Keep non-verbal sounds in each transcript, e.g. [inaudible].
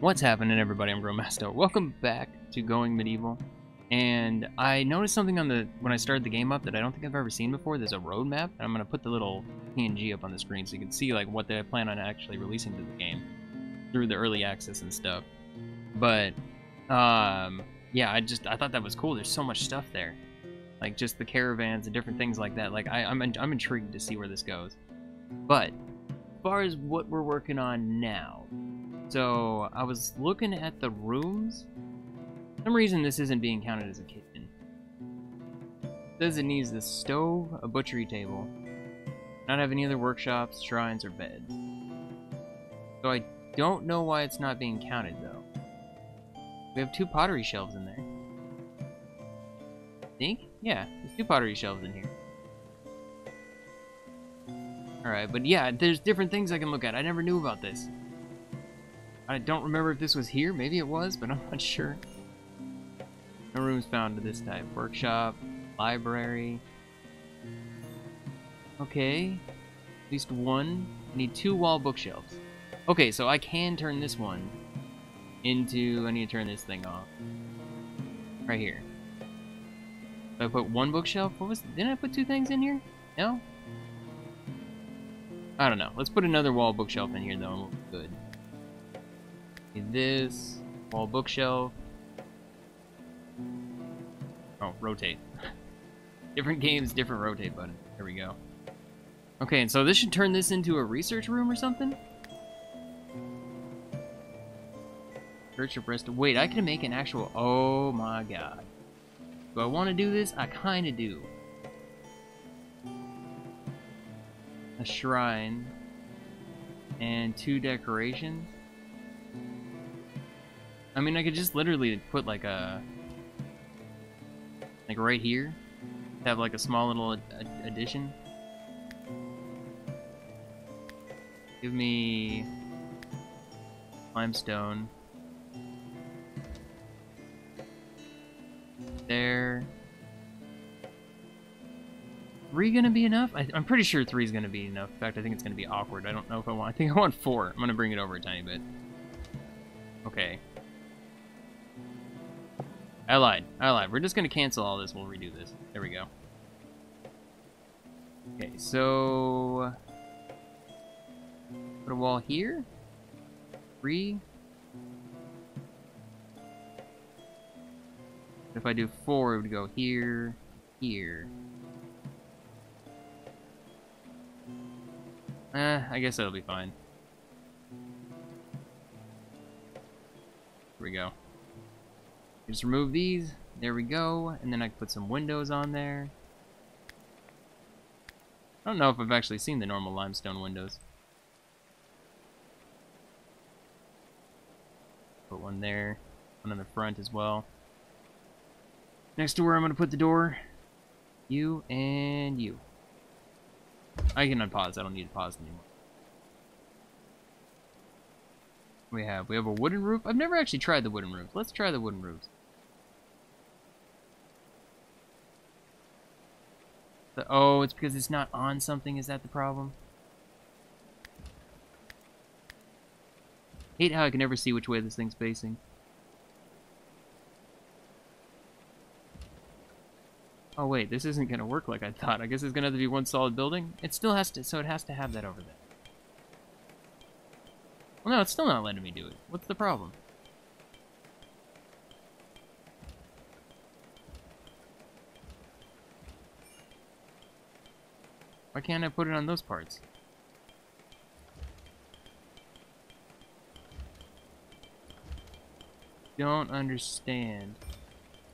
What's happening, everybody? I'm Grillmastah. Welcome back to Going Medieval. And I noticed something on the when I started the game up that I don't think I've ever seen before. There's a roadmap. And I'm gonna put the little PNG up on the screen so you can see like what they plan on actually releasing to the game through the early access and stuff. But um, yeah, I just I thought that was cool. There's so much stuff there, like just the caravans and different things like that. Like I, I'm I'm intrigued to see where this goes. But as far as what we're working on now, so I was looking at the rooms. For some reason this isn't being counted as a kitchen. It says it needs a stove, a butchery table, not have any other workshops, shrines, or beds. So I don't know why it's not being counted though. We have two pottery shelves in there. I think? Yeah, there's two pottery shelves in here. Alright, but yeah, there's different things I can look at. I never knew about this. I don't remember if this was here. Maybe it was, but I'm not sure. No rooms found this type. Workshop, library. Okay. At least one. I need two wall bookshelves. Okay, so I can turn this one into... I need to turn this thing off. Right here. I put one bookshelf? What was... Didn't I put two things in here? No? I don't know. Let's put another wall bookshelf in here, though, good. Need this. Wall bookshelf. Oh, rotate. [laughs] different games, different rotate button. There we go. Okay, and so this should turn this into a research room or something? Search of rest. Wait, I can make an actual... Oh my god. Do I want to do this? I kind of do. A shrine. And two decorations. I mean, I could just literally put like a... Like right here. Have like a small little ad addition. Give me... Limestone. There. Three gonna be enough? I, am pretty sure three's gonna be enough. In fact, I think it's gonna be awkward. I don't know if I want. [laughs] I think I want four. I'm gonna bring it over a tiny bit. Okay. I lied. I lied. We're just gonna cancel all this. We'll redo this. There we go. Okay, so put a wall here. Three. If I do four, it would go here, here. Eh, I guess that'll be fine. Here we go. Just remove these. There we go. And then I can put some windows on there. I don't know if I've actually seen the normal limestone windows. Put one there. One in the front as well. Next to where I'm going to put the door. You and you. I can unpause. I don't need to pause anymore. We have we have a wooden roof. I've never actually tried the wooden roof. Let's try the wooden roofs. The, oh, it's because it's not on something. Is that the problem? Hate how I can never see which way this thing's facing. Oh wait, this isn't gonna work like I thought. I guess it's gonna have to be one solid building. It still has to, so it has to have that over there. Well, no, it's still not letting me do it. What's the problem? Why can't I put it on those parts? Don't understand.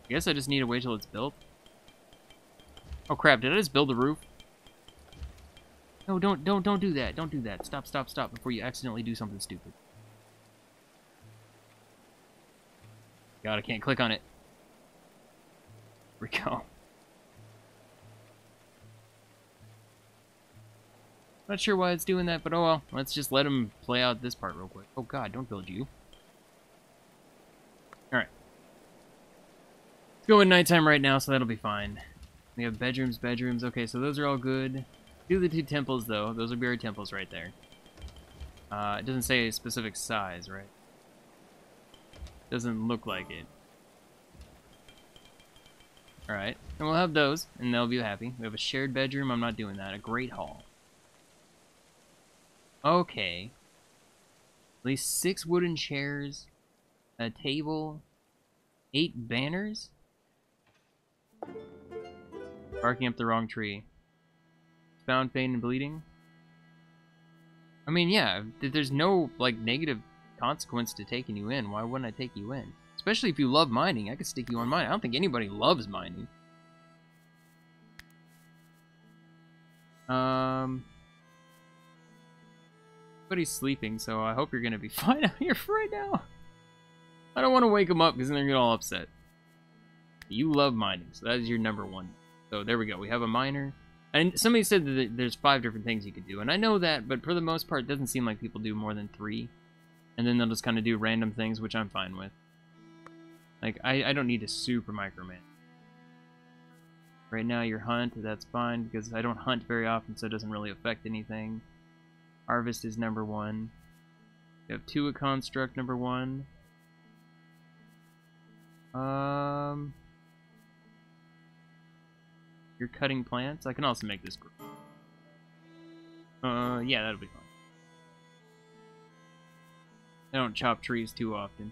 I guess I just need to wait till it's built. Oh crap, did I just build a roof? No, don't, don't, don't do that. Don't do that. Stop, stop, stop before you accidentally do something stupid. God, I can't click on it. Here we go. Not sure why it's doing that, but oh well. Let's just let him play out this part real quick. Oh god, don't build you. Alright. Let's go nighttime right now, so that'll be fine. We have bedrooms, bedrooms. Okay, so those are all good. Do the two temples, though. Those will be our temples right there. Uh, it doesn't say a specific size, right? Doesn't look like it. Alright, and we'll have those, and they'll be happy. We have a shared bedroom, I'm not doing that. A great hall. Okay. At least six wooden chairs, a table, eight banners? Barking up the wrong tree. Found pain and bleeding? I mean, yeah, there's no, like, negative consequence to taking you in. Why wouldn't I take you in? Especially if you love mining. I could stick you on mine. I don't think anybody loves mining. Um... Everybody's sleeping, so I hope you're to be [laughs] fine out here for right now. I don't want to wake them up because then they're get all upset. You love mining, so that is your number one. So there we go. We have a miner. And somebody said that there's five different things you could do, and I know that, but for the most part, it doesn't seem like people do more than three. And then they'll just kind of do random things, which I'm fine with. Like, I, I don't need to super microman. Right now, your hunt, that's fine, because I don't hunt very often, so it doesn't really affect anything. Harvest is number one. You have two at construct, number one. Um... You're cutting plants? I can also make this grow. Uh, yeah, that'll be fine. I don't chop trees too often.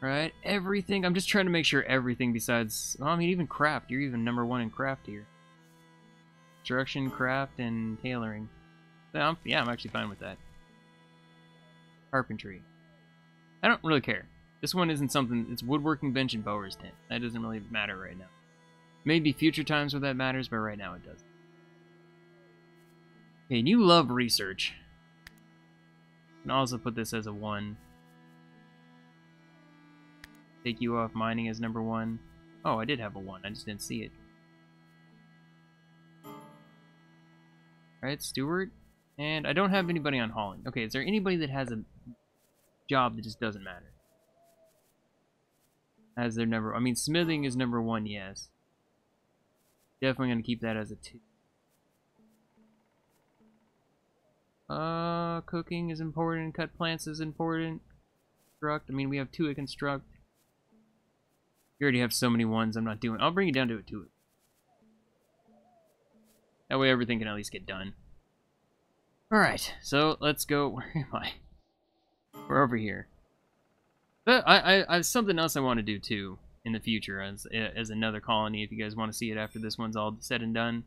Right, everything. I'm just trying to make sure everything besides... Well, I mean, even craft. You're even number one in craft here. Construction, craft, and tailoring. Yeah I'm, yeah, I'm actually fine with that. Carpentry. I don't really care. This one isn't something... It's woodworking bench and bower's tent. That doesn't really matter right now. Maybe future times where that matters, but right now it doesn't. Okay, and you love research. And also put this as a 1. Take you off mining as number 1. Oh, I did have a 1. I just didn't see it. Alright, Stewart. And I don't have anybody on hauling. Okay, is there anybody that has a job that just doesn't matter? As their number... I mean, smithing is number 1, yes. Definitely going to keep that as a 2. Uh, cooking is important. Cut plants is important. Construct. I mean, we have two to construct. We already have so many ones. I'm not doing. I'll bring it down to a two. That way, everything can at least get done. All right. So let's go. [laughs] Where am I? We're over here. But I, I, I have something else I want to do too in the future as as another colony. If you guys want to see it after this one's all said and done.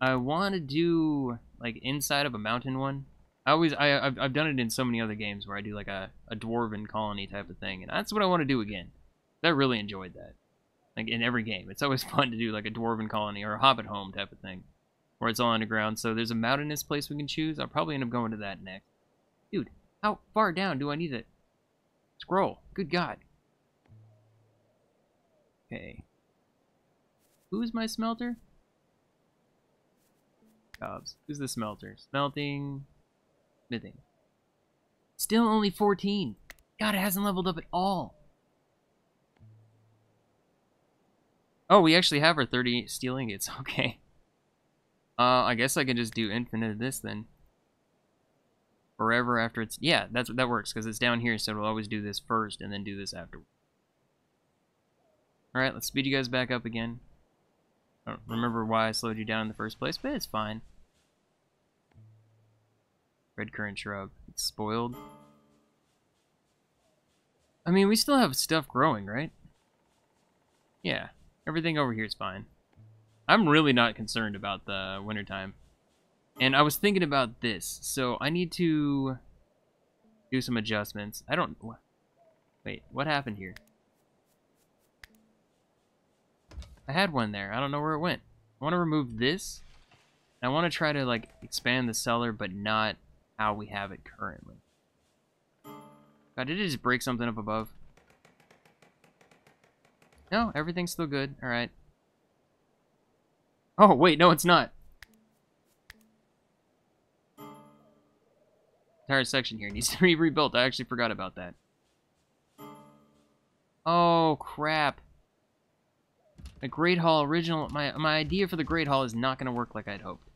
I want to do like inside of a mountain one. I always I I've, I've done it in so many other games where I do like a a dwarven colony type of thing, and that's what I want to do again. I really enjoyed that. Like in every game, it's always [laughs] fun to do like a dwarven colony or a hobbit home type of thing, where it's all underground. So there's a mountainous place we can choose. I'll probably end up going to that next. Dude, how far down do I need to scroll? Good God. Okay. Who's my smelter? jobs. Who's the smelter? Smelting, smithing. Still only 14. God, it hasn't leveled up at all. Oh, we actually have our 30 steel ingots. [laughs] Okay. Uh, I guess I can just do infinite of this then. Forever after it's... Yeah, that's that works, because it's down here, so it'll always do this first and then do this after. Alright, let's speed you guys back up again. I don't remember why I slowed you down in the first place, but it's fine. Red currant shrub. It's spoiled. I mean, we still have stuff growing, right? Yeah. Everything over here is fine. I'm really not concerned about the wintertime. And I was thinking about this. So I need to do some adjustments. I don't... Wait, what happened here? I had one there. I don't know where it went. I want to remove this. I want to try to, like, expand the cellar, but not how we have it currently. God, did it just break something up above? No, everything's still good. Alright. Oh, wait, no, it's not. Entire section here needs to be rebuilt. I actually forgot about that. Oh, crap. The Great Hall original... My, my idea for the Great Hall is not going to work like I'd hoped.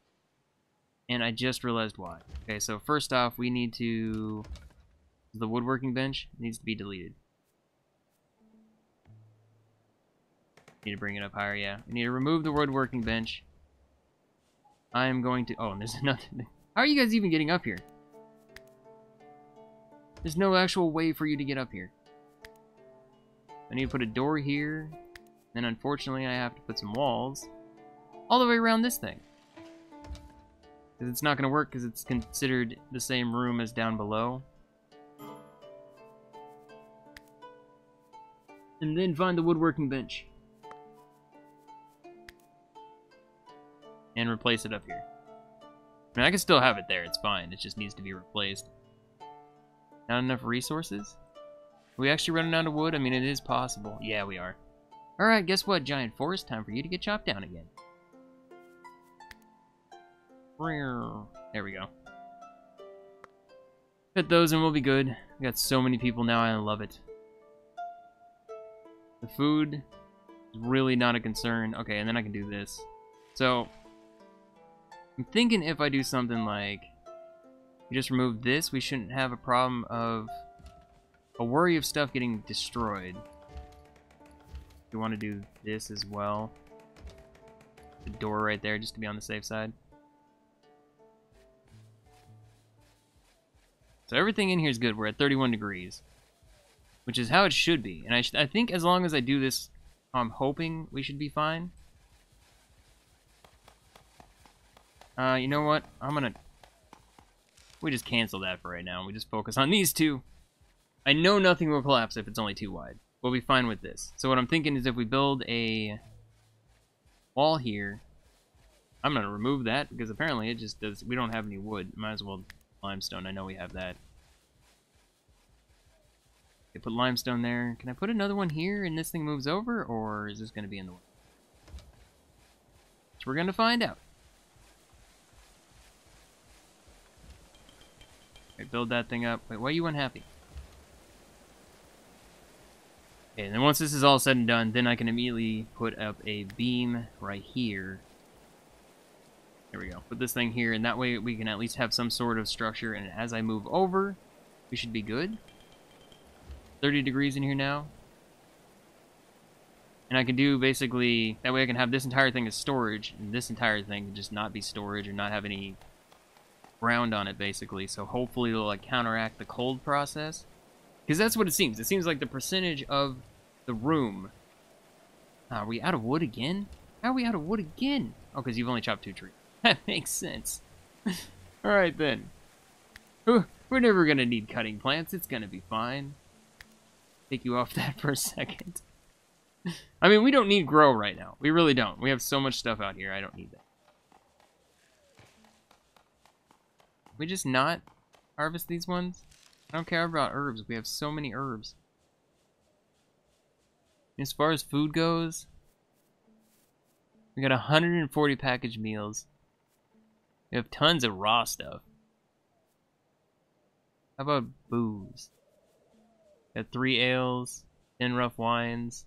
And I just realized why. Okay, so first off, we need to The woodworking bench needs to be deleted. Need to bring it up higher, yeah. We need to remove the woodworking bench. I am going to... Oh, and there's [laughs] nothing. How are you guys even getting up here? There's no actual way for you to get up here. I need to put a door here. Then unfortunately I have to put some walls. All the way around this thing. Because it's not going to work because it's considered the same room as down below. And then find the woodworking bench. And replace it up here. I mean, I can still have it there, it's fine. It just needs to be replaced. Not enough resources? Are we actually running out of wood? I mean, it is possible. Yeah, we are. Alright, guess what, Giant Forest? Time for you to get chopped down again. There we go. Hit those and we'll be good. We got so many people now, I love it. The food is really not a concern. Okay, and then I can do this. So, I'm thinking if I do something like, we just remove this, we shouldn't have a problem of a worry of stuff getting destroyed. You want to do this as well. The door right there, just to be on the safe side. So everything in here is good. We're at 31 degrees, which is how it should be. And I, I think as long as I do this, I'm hoping we should be fine. Uh, you know what? I'm gonna... We just cancel that for right now. We just focus on these two. I know nothing will collapse if it's only too wide. We'll be fine with this. So what I'm thinking is if we build a wall here, I'm gonna remove that because apparently it just does. We don't have any wood. Might as well limestone. I know we have that. Okay, put limestone there. Can I put another one here and this thing moves over, or is this gonna be in the way? So we're gonna find out. Okay, build that thing up. Wait, why are you unhappy? Okay, and then once this is all said and done, then I can immediately put up a beam right here. There we go. Put this thing here, and that way we can at least have some sort of structure, and as I move over, we should be good. 30 degrees in here now. And I can do basically, that way I can have this entire thing as storage, and this entire thing just not be storage or not have any ground on it, basically. So hopefully it'll like counteract the cold process. Because that's what it seems. It seems like the percentage of the room... are we out of wood again? How are we out of wood again? Oh, because you've only chopped two trees. [laughs] that makes sense. [laughs] Alright then. We're never going to need cutting plants. It's going to be fine. Take you off [laughs] that for a second. I mean, we don't need grow right now. We really don't. We have so much stuff out here. I don't need that. We just not harvest these ones? I don't care about herbs. We have so many herbs. As far as food goes, we got 140 packaged meals. We have tons of raw stuff. How about booze? Got three ales, ten rough wines.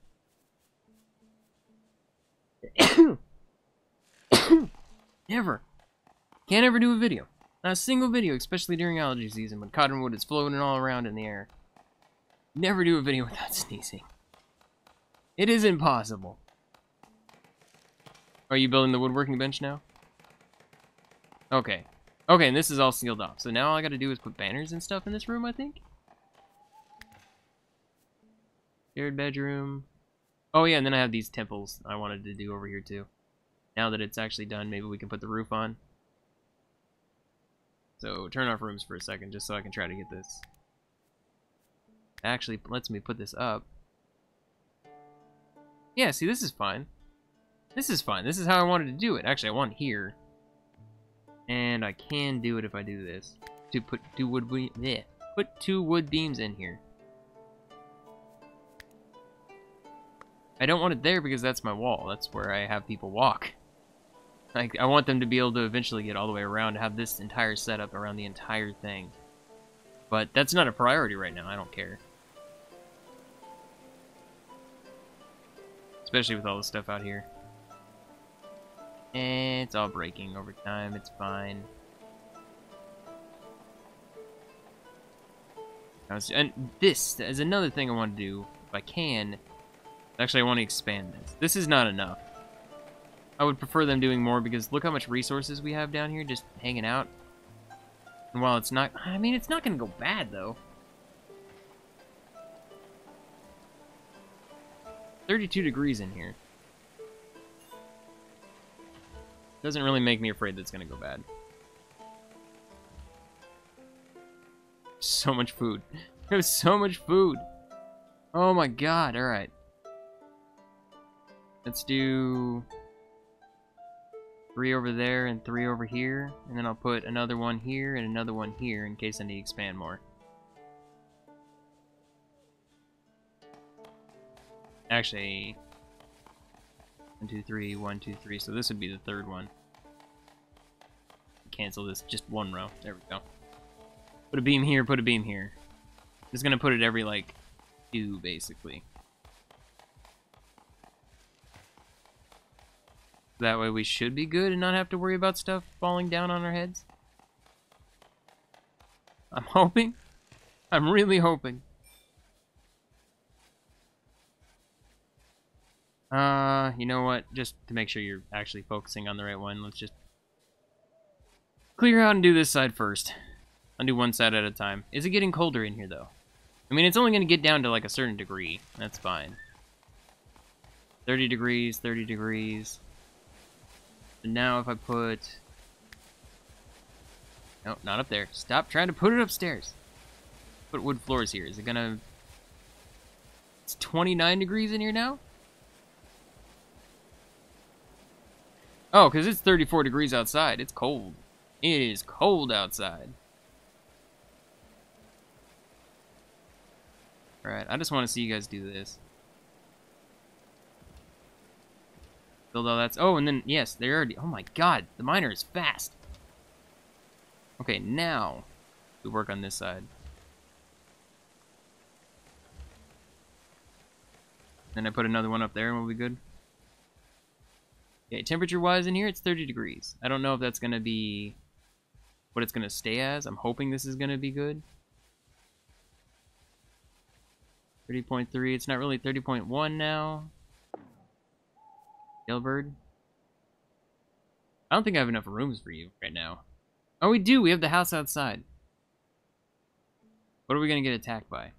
[coughs] [coughs] Never. Can't ever do a video. Not a single video, especially during allergy season when cottonwood is floating all around in the air. Never do a video [laughs] without sneezing. It is impossible. Are you building the woodworking bench now? Okay. Okay, and this is all sealed off. So now all I gotta do is put banners and stuff in this room, I think? Shared bedroom. Oh yeah, and then I have these temples I wanted to do over here too. Now that it's actually done, maybe we can put the roof on. So turn off rooms for a second just so I can try to get this. Actually lets me put this up. Yeah, see this is fine. This is fine. This is how I wanted to do it. Actually, I want here. And I can do it if I do this. To put two wood yeah, put two wood beams in here. I don't want it there because that's my wall. That's where I have people walk. Like, I want them to be able to eventually get all the way around to have this entire setup around the entire thing. But that's not a priority right now. I don't care. Especially with all the stuff out here. And it's all breaking over time. It's fine. And this is another thing I want to do, if I can. Actually, I want to expand this. This is not enough. I would prefer them doing more because look how much resources we have down here just hanging out. And while it's not... I mean, it's not going to go bad, though. 32 degrees in here. Doesn't really make me afraid that it's going to go bad. So much food. [laughs] There's so much food. Oh my god, alright. Let's do three over there and three over here, and then I'll put another one here and another one here in case I need to expand more. Actually, one, two, three, one, two, three. So this would be the third one. Cancel this, just one row. There we go. Put a beam here, put a beam here. Just gonna put it every, like, two, basically. That way we should be good and not have to worry about stuff falling down on our heads. I'm [laughs] hoping. I'm really hoping. Uh, you know what? Just to make sure you're actually focusing on the right one, let's just clear out and do this side first. I'll do one side at a time. Is it getting colder in here, though? I mean, it's only going to get down to, like, a certain degree. That's fine. 30 degrees, 30 degrees. And now if I put... No, not up there. Stop trying to put it upstairs. Put wood floors here. Is it gonna... It's 29 degrees in here now? Oh, because it's 34 degrees outside. It's cold. It is cold outside. Alright, I just want to see you guys do this. Build all that. Oh, and then, yes, they're already... Oh my god, the miner is fast. Okay, now we work on this side. Then I put another one up there and we'll be good. Okay, temperature-wise in here, it's 30 degrees. I don't know if that's going to be what it's going to stay as. I'm hoping this is going to be good. 30.3. It's not really 30.1 now. Gilbert. I don't think I have enough rooms for you right now. Oh, we do. We have the house outside. What are we going to get attacked by?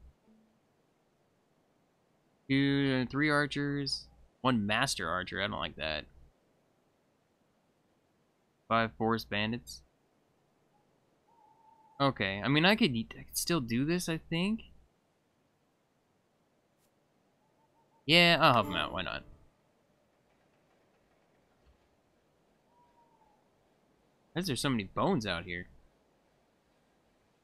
Two, three archers. One master archer. I don't like that. Five forest bandits. Okay, I mean, I could, I could still do this, I think. Yeah, I'll help him out. Why not? Why is there so many bones out here?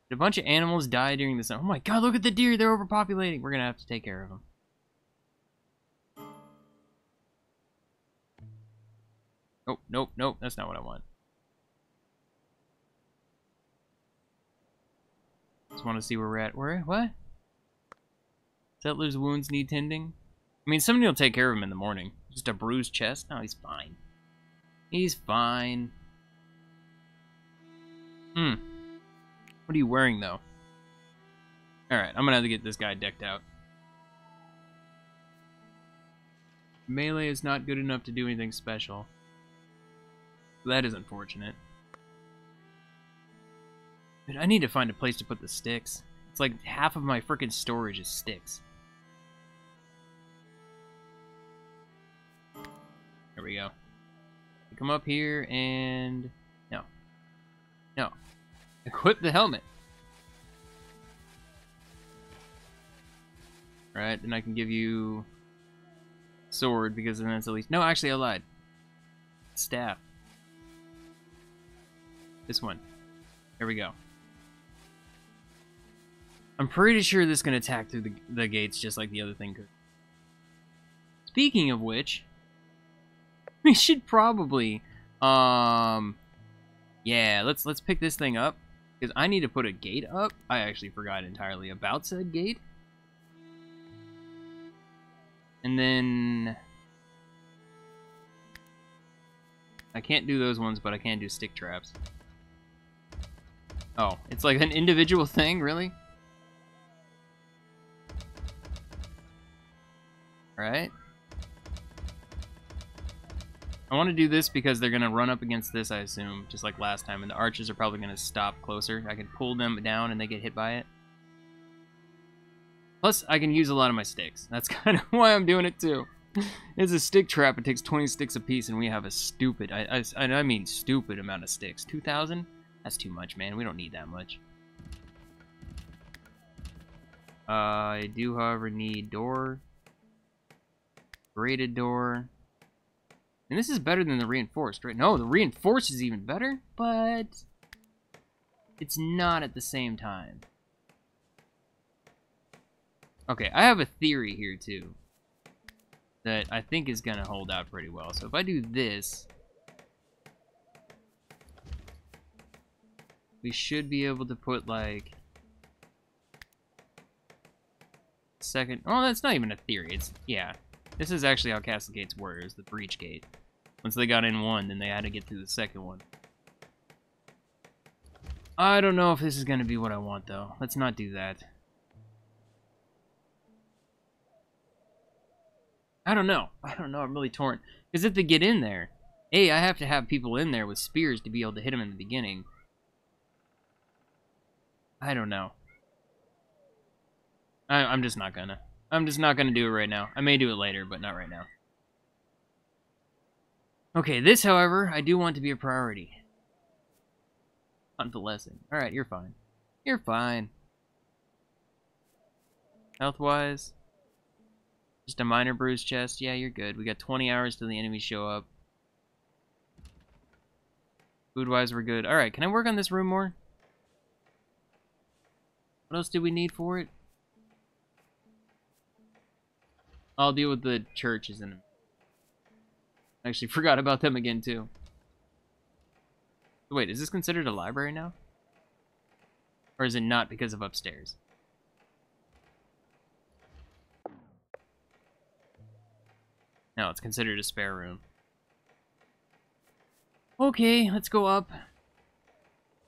Did a bunch of animals die during this? Oh my god, look at the deer! They're overpopulating! We're gonna have to take care of them. Oh, nope, nope, that's not what I want. Just want to see where we're at. Where? What? Settler's wounds need tending? I mean, somebody will take care of him in the morning. Just a bruised chest? No, he's fine. He's fine. Hmm. What are you wearing, though? Alright, I'm gonna have to get this guy decked out. Melee is not good enough to do anything special. That is unfortunate. But I need to find a place to put the sticks. It's like half of my freaking storage is sticks. There we go. Come up here and... No. Equip the helmet. Right, then I can give you... Sword, because then that's at least... No, actually, I lied. Staff. This one. Here we go. I'm pretty sure this can attack through the, the gates just like the other thing could. Speaking of which, [laughs] we should probably, um, yeah, let's let's pick this thing up. Because I need to put a gate up. I actually forgot entirely about said gate. And then... I can't do those ones, but I can do stick traps. Oh, it's like an individual thing, really? All right. I want to do this because they're going to run up against this, I assume, just like last time, and the archers are probably going to stop closer. I can pull them down and they get hit by it. Plus, I can use a lot of my sticks. That's [laughs] kind of why I'm doing it, too. [laughs] It's a stick trap. It takes 20 sticks apiece, and we have a stupid, I, I, I mean stupid amount of sticks. 2,000? That's too much, man. We don't need that much. Uh, I do, however, need door. Braided door. And this is better than the reinforced, right? No, the reinforced is even better, but it's not at the same time. Okay, I have a theory here, too, that I think is going to hold out pretty well. So if I do this, we should be able to put, like, second... Oh, that's not even a theory. It's, yeah, this is actually how Castle Gates were, is the breach gate. Once they got in one, then they had to get through the second one. I don't know if this is going to be what I want, though. Let's not do that. I don't know. I don't know. I'm really torn. Because if they get in there, A, I have to have people in there with spears to be able to hit them in the beginning. I don't know. I, I'm just not gonna. I'm just not going to do it right now. I may do it later, but not right now. Okay, this, however, I do want to be a priority. lesson. Alright, you're fine. You're fine. Health-wise, just a minor bruise chest. Yeah, you're good. We got 20 hours till the enemies show up. Food-wise, we're good. Alright, can I work on this room more? What else do we need for it? I'll deal with the churches in I actually [laughs] forgot about them again, too. Wait, is this considered a library now? Or is it not because of upstairs? No, it's considered a spare room. Okay, let's go up.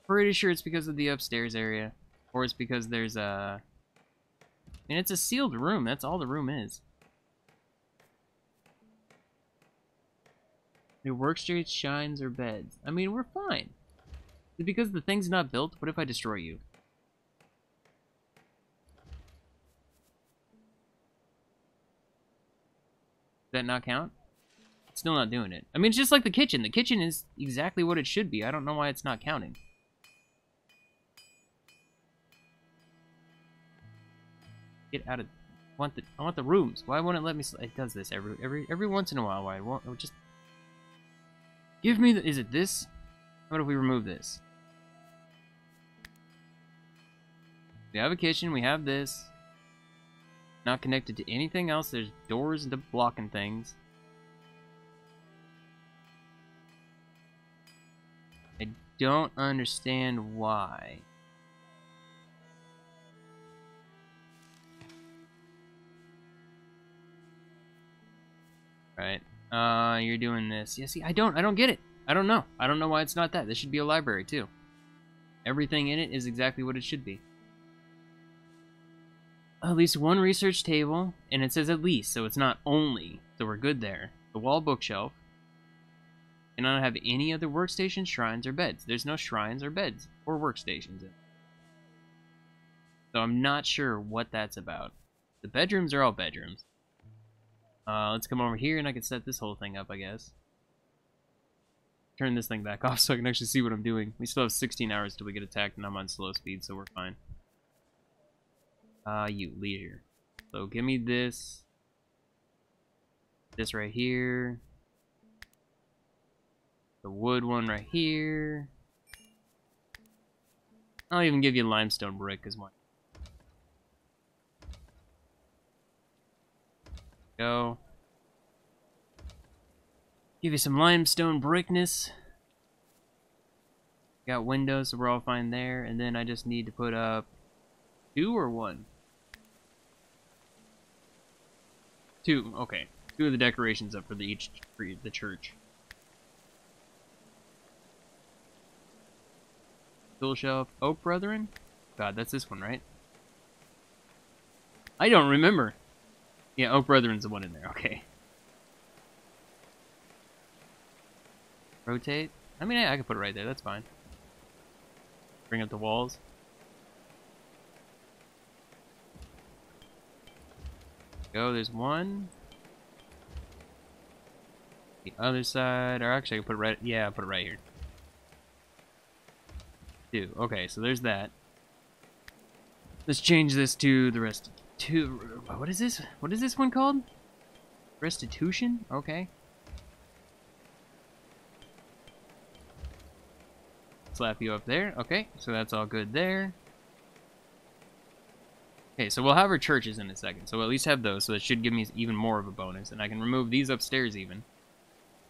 Pretty sure it's because of the upstairs area. Or it's because there's a... I mean, it's a sealed room. That's all the room is. New workstations, shines, or beds. I mean, we're fine. Because the thing's not built, what if I destroy you? Does that not count? still not doing it. I mean, it's just like the kitchen. The kitchen is exactly what it should be. I don't know why it's not counting. Get out of... I want the I want the rooms. Why won't it let me? It does this every every every once in a while. Why won't? It just Give me the... Is it this? About if we remove this? We have a kitchen. We have this. Not connected to anything else. There's doors to blocking things. I don't understand why. Right. Uh, you're doing this. Yeah, see, I don't, I don't get it. I don't know. I don't know why it's not that. This should be a library, too. Everything in it is exactly what it should be. At least one research table, and it says at least, so it's not only, so we're good there. The wall bookshelf. And I don't have any other workstations, shrines, or beds. There's no shrines or beds or workstations. So I'm not sure what that's about. The bedrooms are all bedrooms. Uh, let's come over here and I can set this whole thing up, I guess. Turn this thing back [laughs] off so I can actually see what I'm doing. We still have 16 hours till we get attacked and I'm on slow speed, so we're fine. Uh, you, leisure. So give me this. This right here. The wood one right here. I'll even give you a limestone brick as one. Go. Give you some limestone brickness. Got windows, so we're all fine there. And then I just need to put up two or one? Two, okay. Two of the decorations up for the each for the church. Tool shelf, Oak Brethren? God, that's this one, right? I don't remember. Yeah, Oak Brethren's the one in there. Okay. Rotate. I mean, I, I could put it right there. That's fine. Bring up the walls. Go. There's one. The other side, or actually, I can put it right. Yeah, I'll put it right here. Two. Okay, so there's that. Let's change this to the rest. To what is this? What is this one called? Restitution. Okay. Slap you up there. Okay, so that's all good there. Okay, so we'll have our churches in a second. So we'll at least have those, so that should give me even more of a bonus. And I can remove these upstairs even.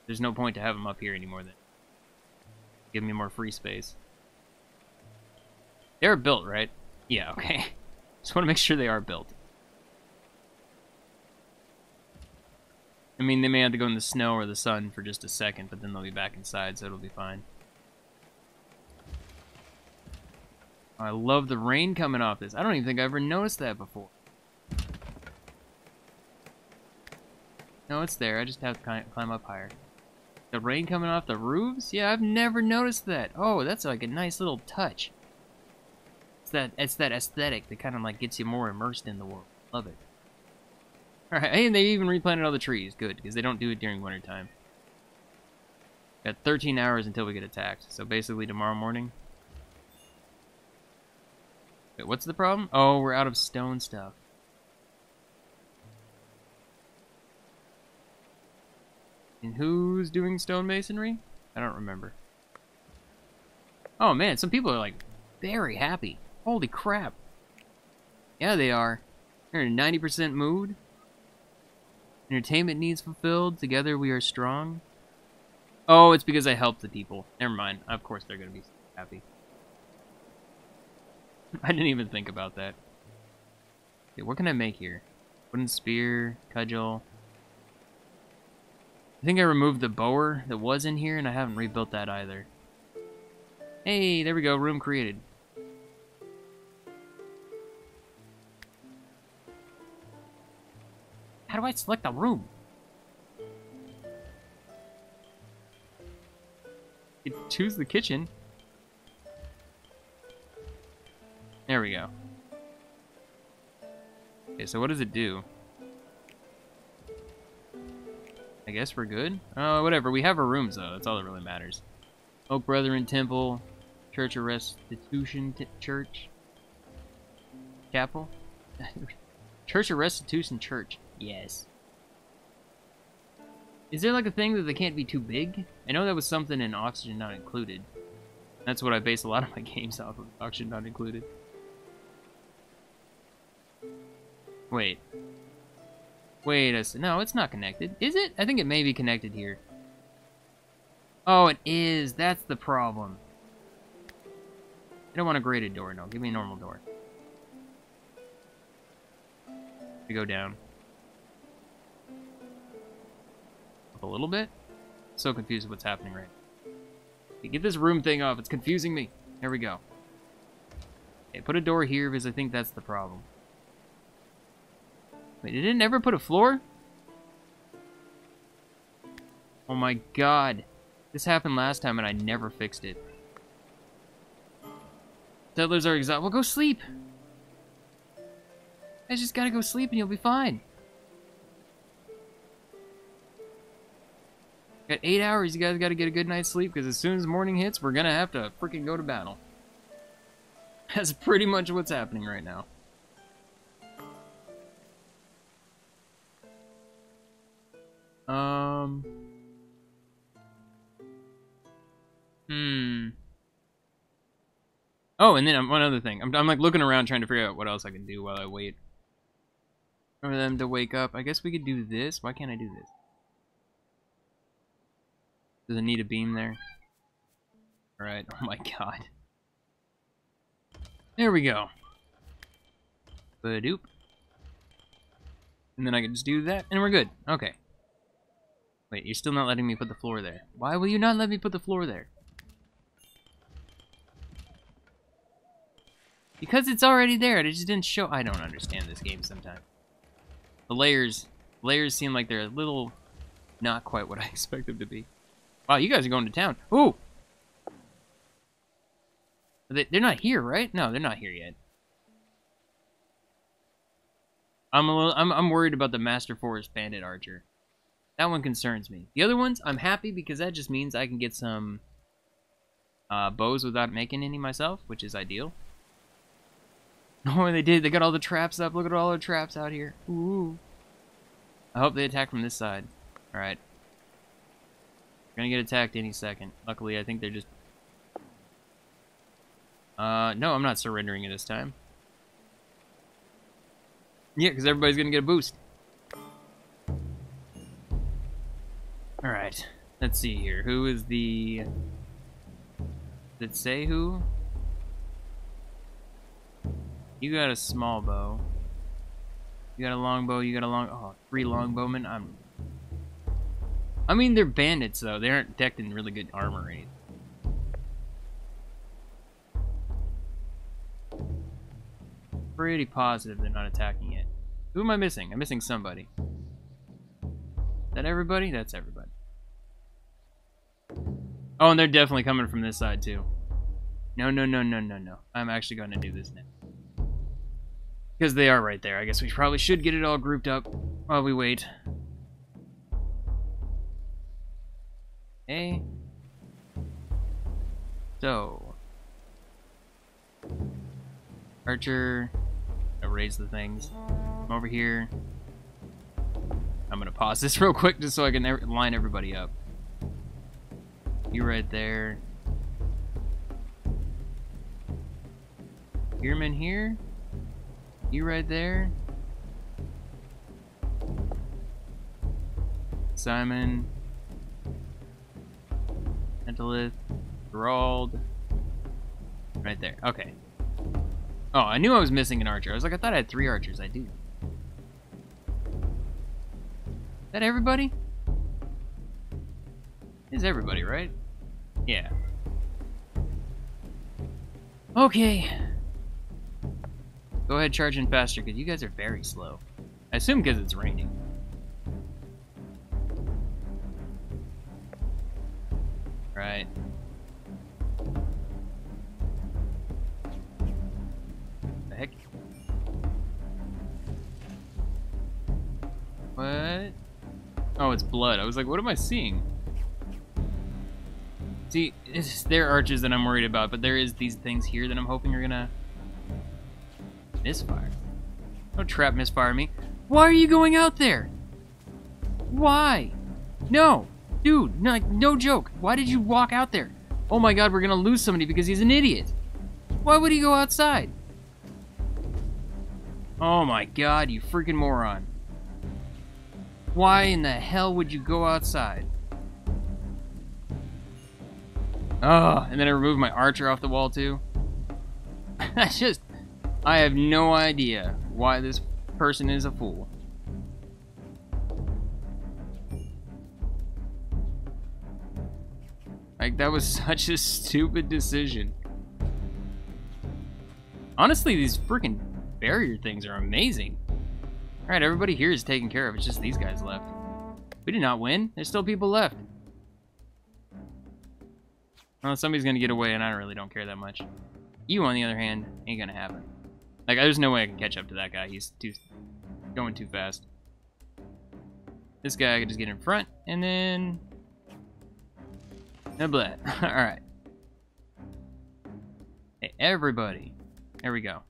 There's no point to have them up here anymore then. Give me more free space. They're built, right? Yeah, okay. [laughs] Just want to make sure they are built. I mean, they may have to go in the snow or the sun for just a second, but then they'll be back inside, so it'll be fine. I love the rain coming off this. I don't even think I ever noticed that before. No, it's there. I just have to climb up higher. The rain coming off the roofs? Yeah, I've never noticed that. Oh, that's like a nice little touch. It's that it's that aesthetic that kind of like gets you more immersed in the world. Love it. Alright, and they even replanted all the trees. Good, because they don't do it during wintertime. Got 13 hours until we get attacked. So basically tomorrow morning, Wait, what's the problem? Oh, we're out of stone stuff. And who's doing stonemasonry? I don't remember. Oh man, some people are like very happy. Holy crap. Yeah, they are. They're in 90% mood. Entertainment needs fulfilled. Together we are strong. Oh, it's because I helped the people. Never mind. Of course they're going to be happy. [laughs] I didn't even think about that. Okay, what can I make here? Wooden spear, cudgel. I think I removed the bower that was in here, and I haven't rebuilt that either. Hey, there we go, room created. How do I select a room? Choose the kitchen. There we go. Okay, so what does it do? I guess we're good? Oh, whatever. We have our rooms, though. That's all that really matters. Oak Brethren Temple, Church of Restitution Church, Chapel, [laughs] Church of Restitution Church. Yes. Is there like a thing that they can't be too big? I know that was something in Oxygen Not Included. That's what I base a lot of my [laughs] games off of, Oxygen Not Included. Wait. Wait a No, it's not connected. Is it? I think it may be connected here. Oh, it is. That's the problem. I don't want a graded door, no. Give me a normal door. We go down. A little bit? So confused with what's happening right now. Get this room thing off. It's confusing me. Here we go. Okay, put a door here because I think that's the problem. Wait, it didn't ever put a floor? Oh my god. This happened last time and I never fixed it. Settlers are exhausted. Well, go sleep. I just gotta go sleep and you'll be fine. Got eight hours. You guys gotta get a good night's sleep because as soon as morning hits, we're gonna have to freaking go to battle. [laughs] That's pretty much what's happening right now. Um. Hmm. Oh, and then um, one other thing. I'm, I'm like looking around trying to figure out what else I can do while I wait for them to wake up. I guess we could do this. Why can't I do this? Does it need a beam there? Alright. [laughs] Oh my god. There we go. Badoop. And then I can just do that, and we're good. Okay. Wait, you're still not letting me put the floor there. Why will you not let me put the floor there? Because it's already there. It just didn't show. I don't understand this game sometimes. The layers, layers seem like they're a little, not quite what I [laughs] expect them to be. Wow, you guys are going to town. Ooh! They, they're not here, right? No, they're not here yet. I'm a little, I'm, I'm worried about the Master Forest Bandit Archer. That one concerns me. The other ones, I'm happy because that just means I can get some uh, bows without making any myself, which is ideal. [laughs] Oh, they did. They got all the traps up. Look at all the traps out here. Ooh. I hope they attack from this side. Alright. Gonna get attacked any second. Luckily, I think they're just... Uh, no, I'm not surrendering it this time. Yeah, because everybody's gonna get a boost. Alright. Let's see here. Who is the... Did it say who? You got a small bow. You got a long bow, you got a long... Oh, three longbowmen? I'm... I mean, they're bandits, though. They aren't decked in really good armor or anything. Pretty positive they're not attacking it. Who am I missing? I'm missing somebody. That everybody? That's everybody. Oh, and they're definitely coming from this side, too. No, no, no, no, no, no. I'm actually going to do this now. Because they are right there. I guess we probably should get it all grouped up while we wait. Okay. So. Archer. Erase the things. Come over here. I'm to pause this [laughs] real quick just so I can line everybody up. You right there. Spearman here. You right there. Simon. Mentalith. Gerald. Right there. Okay. Oh, I knew I was missing an archer. I was like, I thought I had three archers. I do. Is that everybody? Is everybody, right? Yeah. Okay. Go ahead, charging faster, because you guys are very slow. I assume because it's raining. Right. The heck? What? Oh, it's blood. I was like, what am I seeing? See, it's their arches that I'm worried about, but there is these things here that I'm hoping are gonna Misfire? Don't trap misfire me. Why are you going out there? Why? No. Dude, no, no joke. Why did you walk out there? Oh my god, we're gonna lose somebody because he's an idiot. Why would he go outside? Oh my god, you freaking moron. Why in the hell would you go outside? Oh, and then I removed my archer off the wall too. [laughs] I just I have no idea why this person is a fool. Like, that was [laughs] such a stupid decision. Honestly, these freaking barrier things are amazing. Alright, everybody here is taken care of. It's just these guys left. We did not win. There's still people left. Well, somebody's gonna get away, and I really don't care that much. You, on the other hand, ain't gonna happen. Like, there's no way I can catch up to that guy. He's too going too fast. This guy I can just get in front, and then... Blah. [laughs] Alright. Hey, everybody. There we go.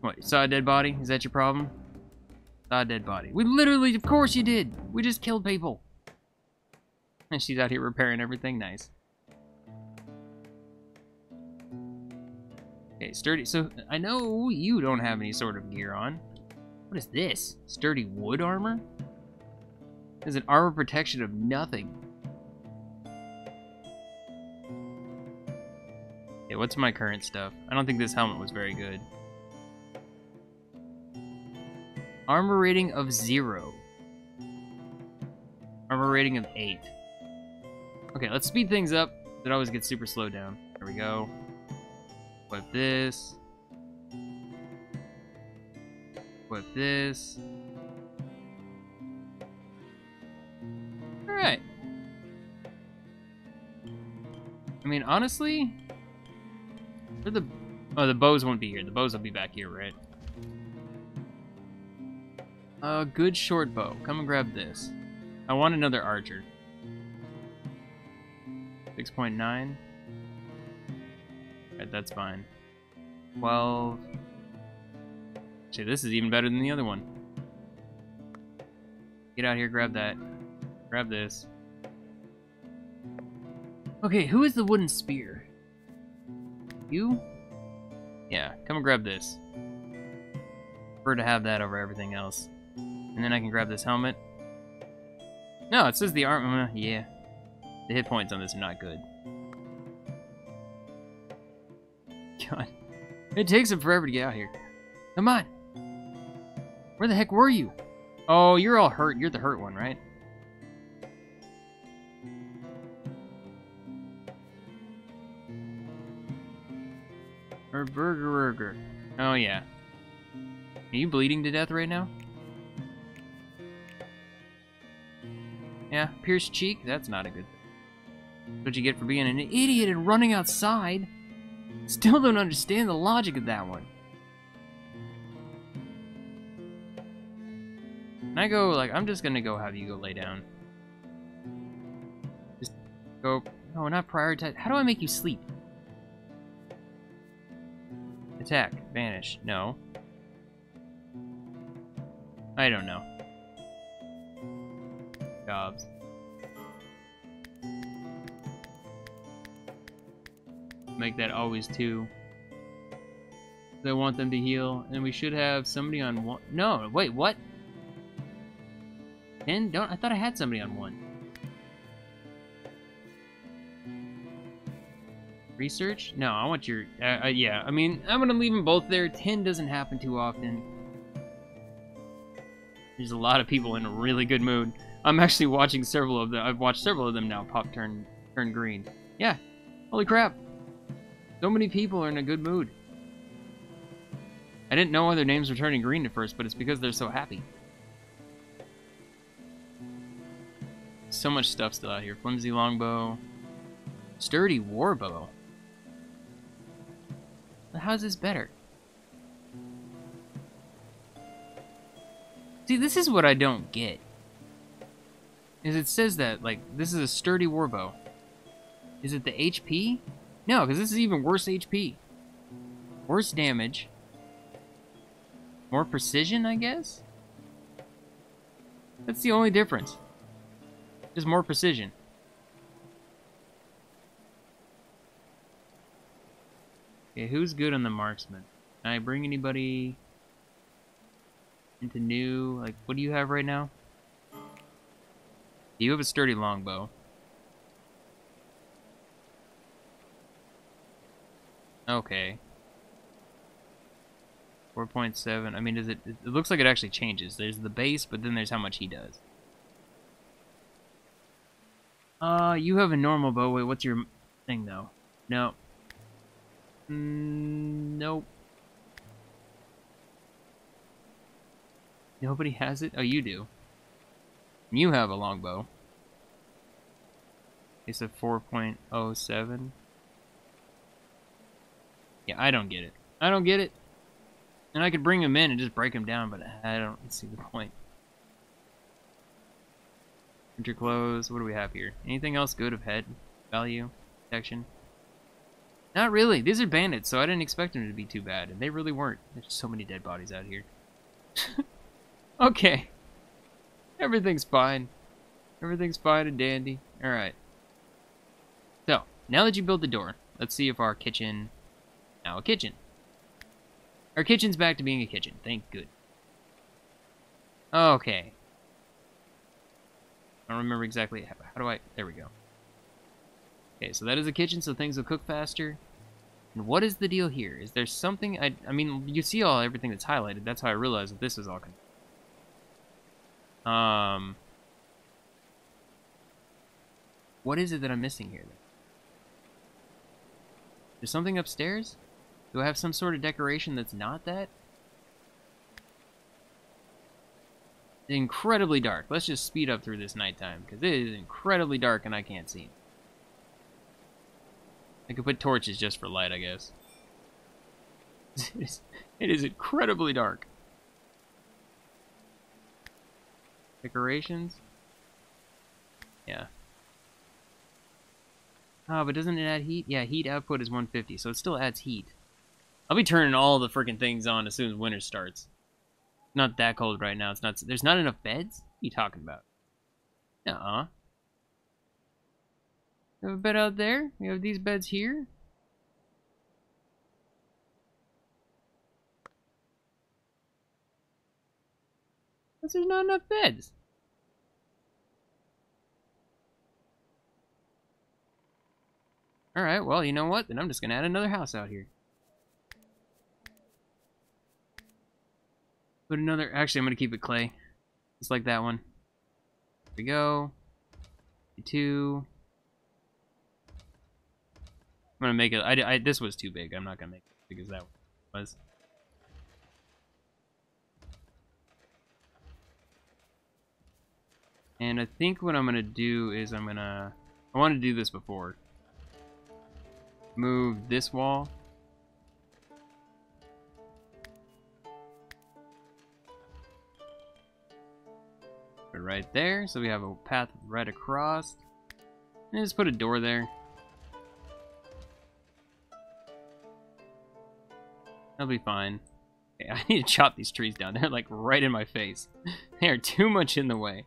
What, you saw a dead body? Is that your problem? Saw a dead body. We literally, of course you did! We just killed people. [laughs] And she's out here repairing everything. Nice. Okay, sturdy. So, I know you don't have any sort of gear on. What is this? Sturdy wood armor? There's an armor protection of nothing. Okay, what's my current stuff? I don't think this helmet was very good. Armor rating of zero. Armor rating of eight. Okay, let's speed things up. It always gets super slowed down. There we go. Equip this. Equip this. Alright. I mean, honestly, for the oh, the bows won't be here. The bows will be back here, right? A good short bow. Come and grab this. I want another archer. 6.9. Right, that's fine. 12. Actually, this is even better than the other one. Get out here, grab that. Grab this. Okay, who is the wooden spear? You? Yeah, come and grab this. Prefer to have that over everything else. And then I can grab this helmet. No, it says the armor. Uh, yeah. The hit points on this are not good. [laughs] God. It takes him forever to get out here. Come on. Where the heck were you? Oh, you're all hurt. You're the hurt one, right? Burger burger. Oh, yeah. Are you bleeding to death right now? Yeah, pierced cheek? That's not a good thing. What you get for being an idiot and running outside? Still don't understand the logic of that one. And I go, like, I'm just gonna go have you go lay down. Just go, no, not prioritize. How do I make you sleep? Attack, vanish, no. I don't know. Jobs. Make that always two. I want them to heal, and we should have somebody on one. No, wait, what? Ten? Don't. I thought I had somebody on one. Research? No, I want your. Uh, uh, yeah, I mean, I'm gonna leave them both there. Ten doesn't happen too often. There's a lot of people in a really good mood. I'm actually watching several of them. I've watched several of them now pop turn turn green. Yeah. Holy crap. So many people are in a good mood. I didn't know other names were turning green at first, but it's because they're so happy. So much stuff still out here. Flimsy longbow. Sturdy warbow. How's this better? See, this is what I don't get. Is it says that, like, this is a sturdy warbow. Is it the HP? No, because this is even worse HP. Worse damage. More precision, I guess? That's the only difference. Just more precision. Okay, who's good on the marksman? Can I bring anybody into new? Like, what do you have right now? You have a sturdy longbow. Okay. 4.7. I mean, does it... It looks like it actually changes. There's the base, but then there's how much he does. Uh, you have a normal bow. Wait, what's your thing, though? No. Mm, nope. Nobody has it? Oh, you do. You have a longbow. It's a 4.07. Yeah, I don't get it. I don't get it. And I could bring him in and just break him down, but I don't see the point. Winter clothes. What do we have here? Anything else good of head value? Protection? Not really. These are bandits, so I didn't expect them to be too bad. And they really weren't. There's so many dead bodies out here. [laughs] okay. Everything's fine. Everything's fine and dandy. Alright. So, now that you built the door, let's see if our kitchen... Now a kitchen. Our kitchen's back to being a kitchen. Thank good. Okay. I don't remember exactly. How, how do I... There we go. Okay, so that is a kitchen, so things will cook faster. And what is the deal here? Is there something... I, I mean, you see all everything that's highlighted. That's how I realized that this is all... Um, what is it that I'm missing here? There's something upstairs? Do I have some sort of decoration that's not that? incredibly dark. Let's just speed up through this nighttime, because it is incredibly dark and I can't see. I could put torches just for light, I guess. [laughs] it, is, it is incredibly dark. Decorations? Yeah. Oh, but doesn't it add heat? Yeah, heat output is 150, so it still adds heat. I'll be turning all the freaking things on as soon as winter starts. Not that cold right now. It's not. There's not enough beds. What are you talking about? Uh-uh. Have a bed out there. We have these beds here. There's not enough beds. Alright, well, you know what? Then I'm just going to add another house out here. Put another... Actually, I'm going to keep it clay. Just like that one. There we go. Two. I'm to make it... I, I, this was too big. I'm not to make it as big as that was. And I think what I'm to do is I'm to... I want to do this before move this wall. Put it right there, so we have a path right across. And just put a door there. That'll be fine. Okay, [laughs] I need to chop these trees down. They're like right in my face. [laughs] they are too much in the way.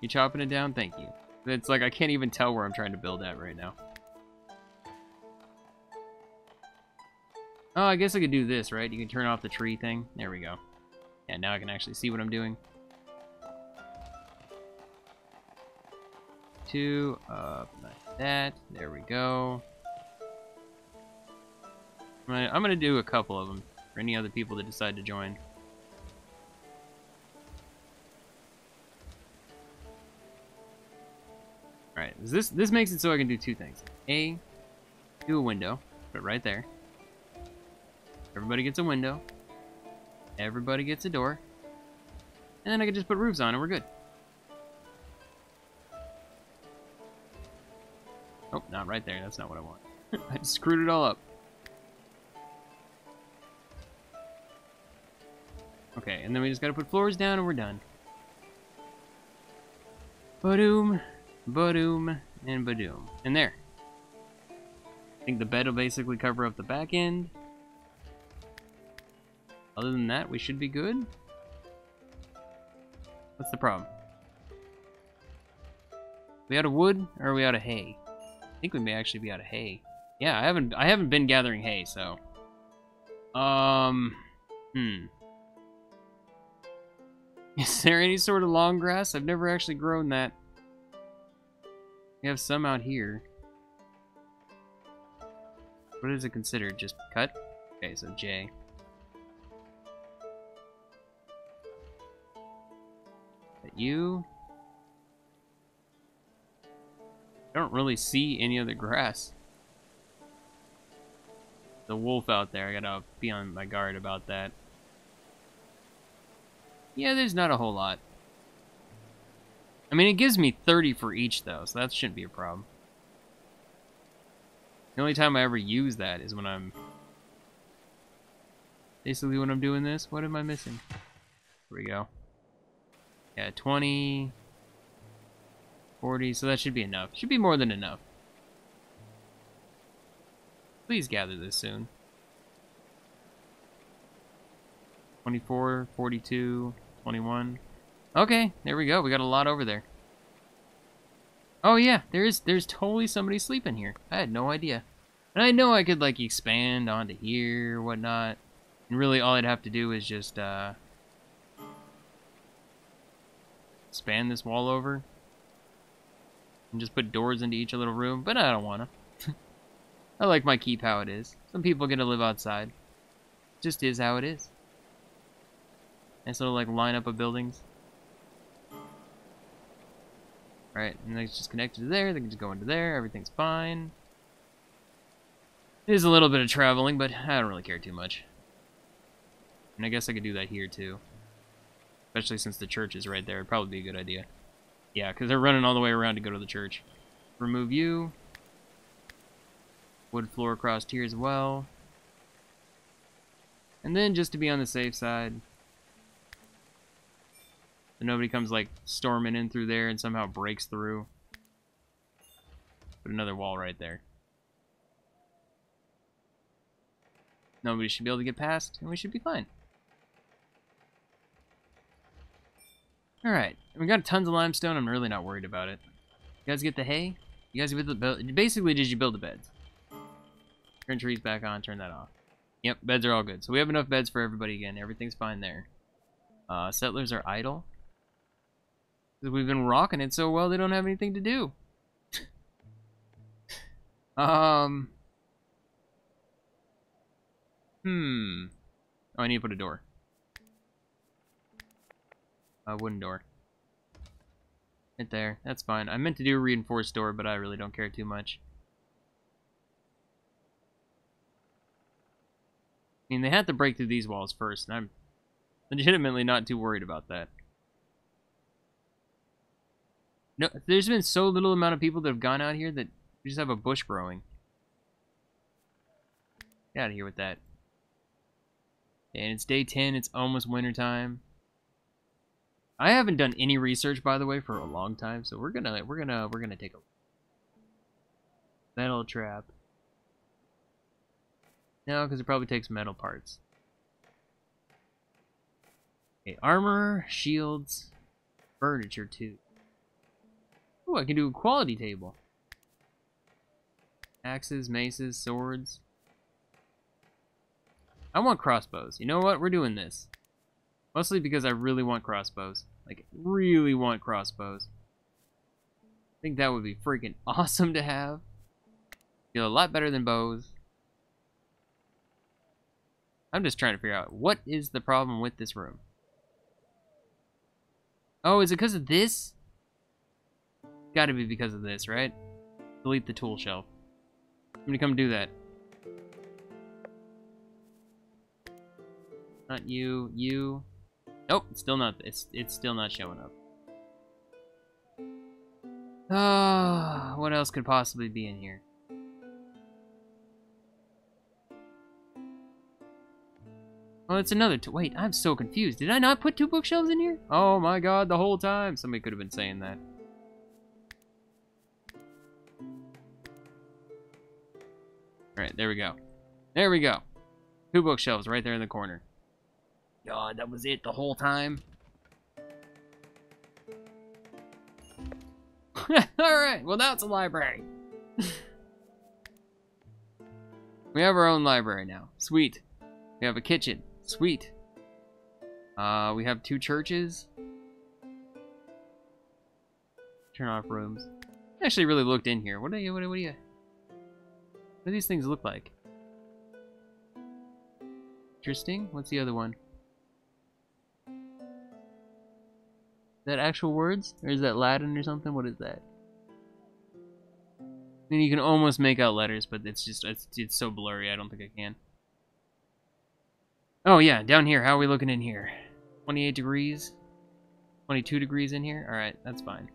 You chopping it down? Thank you. It's like I can't even tell where I'm trying to build at right now. Oh, I guess I could do this, right? You can turn off the tree thing. There we go. Yeah, now I can actually see what I'm doing. Two, uh, up like that. There we go. I'm gonna, do a couple of them for any other people that decide to join. Alright, this this makes it so I can do two things. A, do a window, put it right there. Everybody gets a window. Everybody gets a door. And then I can just put roofs on and we're good. Right there. That's not what I want. [laughs] I screwed it all up. Okay, and then we just gotta put floors down and we're done. Badoom. Badoom and badoom. And there. I think the bed will basically cover up the back end. Other than that, we should be good. What's the problem? We out of wood or are we out of hay? Think we may actually be out of hay. Yeah, I haven't I haven't been gathering hay, so. Um hmm. [laughs] Is there any sort of long grass? I've never actually grown that. We have some out here. What is it considered? Just cut? Okay, so J. That you? I don't really see any other grass. The wolf out there, I gotta be on my guard about that. Yeah, there's not a whole lot. I mean, it gives me 30 for each, though, so that shouldn't be a problem. The only time I ever use that is when I'm... Basically when I'm doing this. What am I missing? Here we go. Yeah, 20... 40, so that should be enough. Should be more than enough. Please gather this soon. 24, 42, 21... Okay, there we go. We got a lot over there. Oh yeah, there is there's totally somebody sleeping here. I had no idea. And I know I could like expand onto here or whatnot. And really all I'd have to do is just uh span this wall over. And just put doors into each little room, but I don't wanna. [laughs] I like my keep how it is. Some people get to live outside. Just is how it is. Nice little like lineup of buildings. Right, and it's just connected to there, they can just go into there, everything's fine. It is a little bit of traveling, but I don't really care too much. And I guess I could do that here too. Especially since the church is right there. It'd probably be a good idea. Yeah, because they're running all the way around to go to the church. Remove you. Wood floor across here as well. And then just to be on the safe side, so nobody comes like storming in through there and somehow breaks through. Put another wall right there. Nobody should be able to get past, and we should be fine. Alright, we got tons of limestone, I'm really not worried about it. You guys get the hay? You guys build the build basically did you build the beds? Turn trees back on, turn that off. Yep, beds are all good. So we have enough beds for everybody again. Everything's fine there. Uh, settlers are idle. We've been rocking it so well they don't have anything to do. [laughs] um. Hmm. Oh, I need to put a door. A wooden door. Right there. That's fine. I meant to do a reinforced door, but I really don't care too much. I mean, they had to break through these walls first, and I'm legitimately not too worried about that. No, there's been so little amount of people that have gone out here that we just have a bush growing. Get out of here with that. And it's day 10, it's almost winter time. I haven't done any research, by the way, for a long time, so we're gonna we're gonna we're gonna take a metal trap. No, because it probably takes metal parts. Okay, armor, shields, furniture too. Oh, I can do a quality table. Axes, maces, swords. I want crossbows. You know what? We're doing this. Mostly because I really want crossbows. Like, really want crossbows. I think that would be freaking [laughs] awesome to have. Feel a lot better than bows. I'm just trying to figure out what is the problem with this room. Oh, is it because of this? Gotta be because of this, right? Delete the tool shelf. I'm gonna come do that. Not you, you. Nope, it's still not. It's it's still not showing up. Ah, [sighs] what else could possibly be in here? Oh, it's another. two. Wait, I'm so confused. Did I not put two bookshelves in here? Oh my god, the whole time. Somebody could have been saying that. Alright, there we go. There we go. Two bookshelves right there in the corner. God, that was it the whole time? [laughs] Alright, well now it's a library. [laughs] we have our own library now. Sweet. We have a kitchen. Sweet. Uh, we have two churches. Turn off rooms. I actually really looked in here. What are you, what are you? What do these things look like? Interesting. What's the other one? That actual words? Or is that Latin or something? What is that? I mean, you can almost make out letters, but it's just, it's, it's so blurry, I don't think I can. Oh yeah, down here, how are we looking in here? 28 degrees? 22 degrees in here? Alright, that's fine.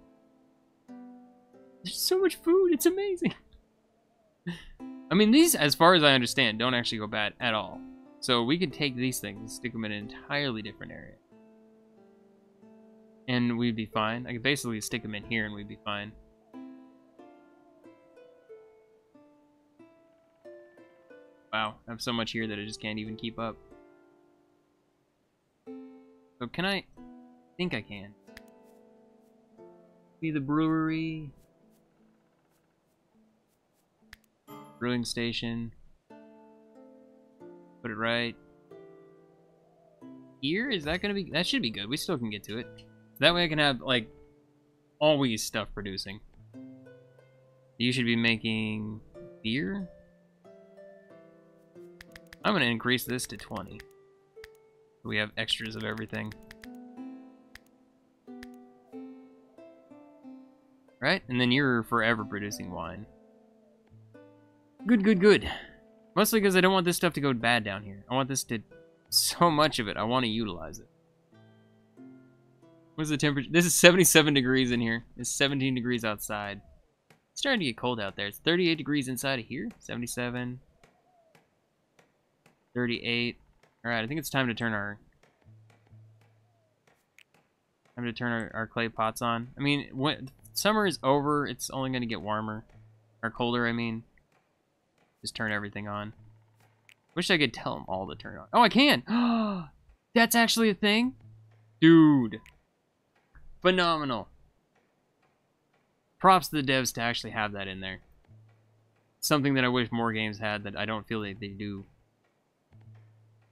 There's so much food, it's amazing! [laughs] I mean, these, as far as I understand, don't actually go bad at all. So we could take these things and stick them in an entirely different area. And we'd be fine. I could basically stick them in here and we'd be fine. Wow, I have so much here that I just can't even keep up. So can I... I think I can. Be the brewery. Brewing station. Put it right here. Is that gonna be? That should be good. We still can get to it. That way I can have like always stuff producing. You should be making beer. I'm gonna increase this to 20. We have extras of everything. Right? And then you're forever producing wine. Good, good, good. Mostly because I don't want this stuff to go bad down here. I want this to [laughs] so much of it. I want to utilize it. What's the temperature? This is 77 degrees in here. It's 17 degrees outside. It's starting to get cold out there. It's 38 degrees inside of here. 77. 38. Alright, I think it's time to turn our... Time to turn our, our clay pots on. I mean, when summer is over, it's only going to get warmer. Or colder, I mean. Just turn everything on. Wish I could tell them all to turn on. Oh, I can! [gasps] That's actually a thing? Dude. Phenomenal. Props to the devs to actually have that in there. Something that I wish more games had that I don't feel like they do.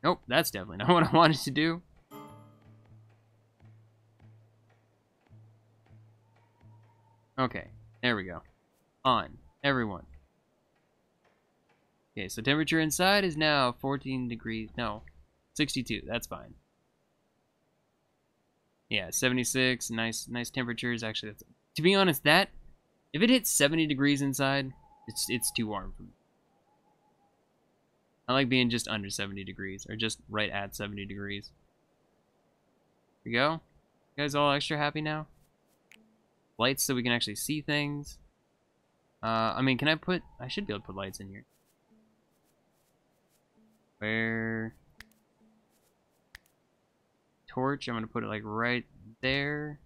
Nope, that's definitely [laughs] not what I wanted to do. Okay, there we go. On, everyone. Okay, so temperature inside is now 14 degrees. No, 62. That's fine. Yeah, 76. Nice, nice temperatures. Actually, to be honest, that if it hits 70 degrees inside, it's it's too warm for me. I like being just under 70 degrees or just right at 70 degrees. We go. You guys all extra happy now? Lights so we can actually see things. Uh, I mean, can I put... I should be able to put lights in here. Where... Torch, I'm going to put it like right there.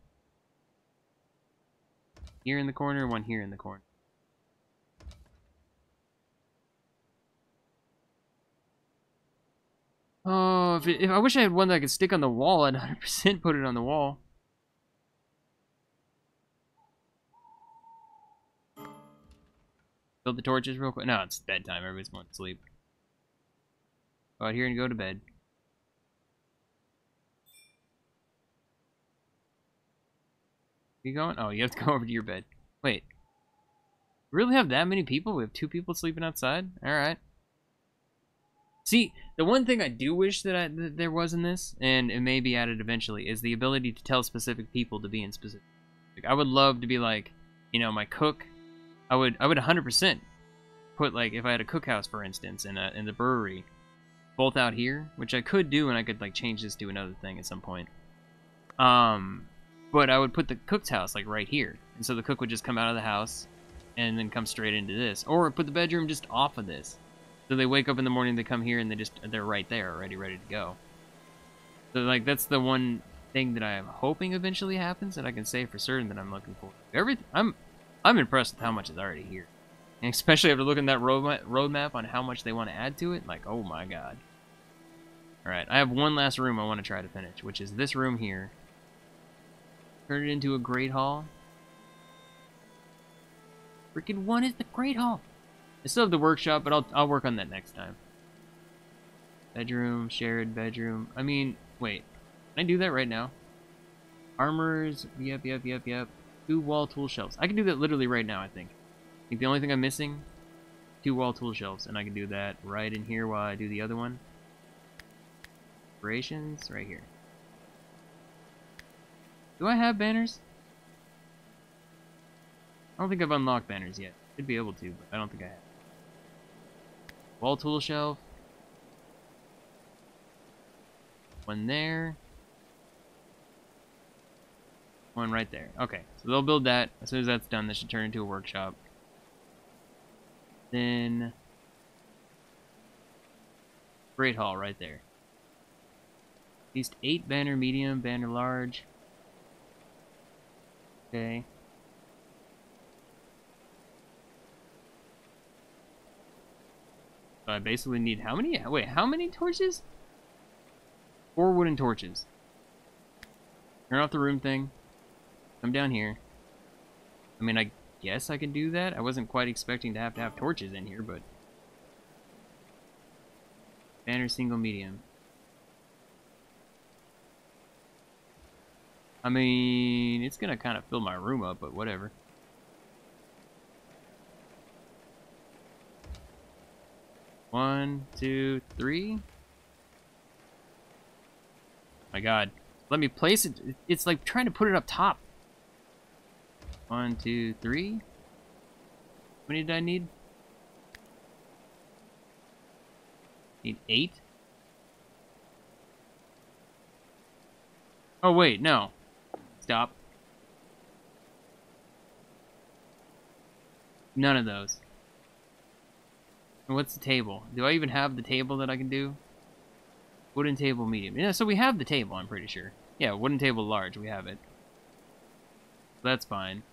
Here in the corner, one here in the corner. Oh, if, it, if I wish I had one that I could stick on the wall, I'd 100% [laughs] put it on the wall. Build the torches real quick. No, it's bedtime. Everybody's going to sleep. Go out here and go to bed. You going? Oh, you have to go [laughs] over to your bed. Wait. Really have that many people? We have two people sleeping outside? Alright. See, the one thing I do wish that, I, that there was in this, and it may be added eventually, is the ability to tell specific people to be in specific. Like, I would love to be like, you know, my cook. I would, I would 100% put like if I had a cookhouse, for instance, in a in the brewery, both out here, which I could do, and I could like change this to another thing at some point. Um, but I would put the cook's house like right here, and so the cook would just come out of the house, and then come straight into this, or put the bedroom just off of this. So they wake up in the morning, they come here, and they just they're right there, already ready to go. So like that's the one thing that I'm hoping eventually happens, that I can say for certain that I'm looking for. Everything I'm I'm impressed with how much is already here, and especially after looking at that roadmap roadmap on how much they want to add to it. Like oh my god. All right, I have one last room I want to try to finish, which is this room here. Turn it into a great hall. Freaking one is the great hall. I still have the workshop, but I'll, I'll work on that next time. Bedroom, shared bedroom. I mean, wait. Can I do that right now? Armors, yep, yep, yep, yep. Two wall tool shelves. I can do that literally right now, I think. I think the only thing I'm missing, two wall tool shelves, and I can do that right in here while I do the other one. Operations, right here. Do I have banners? I don't think I've unlocked banners yet. Should be able to, but I don't think I have. Wall tool shelf. One there. One right there. Okay, so they'll build that. As soon as that's done, this should turn into a workshop. Then... Great Hall right there. At least 8 banner medium, banner large. Okay. So I basically need how many? Wait, how many torches? Four wooden torches. Turn off the room thing. Come down here. I mean, I guess I can do that. I wasn't quite expecting to have to have torches in here, but... Banner single medium. I mean, it's gonna kind of fill my room up, but whatever. One, two, three. My god. Let me place it. It's like trying to put it up top. One, two, three. How many did I need? Need eight. Oh, wait, no. Stop. None of those. And what's the table? Do I even have the table that I can do? Wooden table medium. Yeah, so we have the table, I'm pretty sure. Yeah, wooden table large, we have it. That's fine.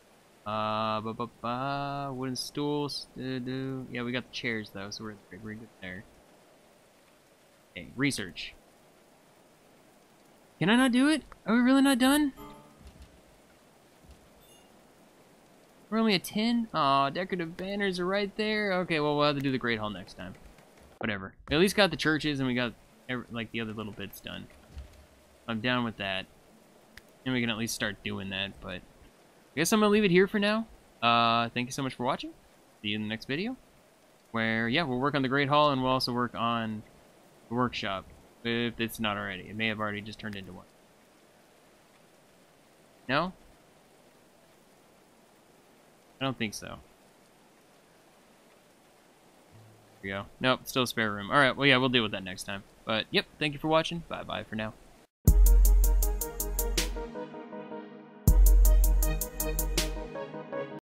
Uh, ba ba ba. Wooden stools. Do, do. Yeah, we got the chairs though, so we're we're good there. Okay, research. Can I not do it? Are we really not done? We're only at 10? Aw, decorative banners are right there. Okay, well, we'll have to do the Great Hall next time. Whatever. We at least got the churches and we got, every, like, the other little bits done. I'm down with that. And we can at least start doing that, but... I guess I'm going to leave it here for now. Uh, thank you so much for watching. See you in the next video. Where, yeah, we'll work on the Great Hall and we'll also work on the workshop. If it's not already. It may have already just turned into one. No? I don't think so. Here we go. Nope, still spare room. Alright, well yeah, we'll deal with that next time. But, yep, thank you for watching. Bye-bye for now.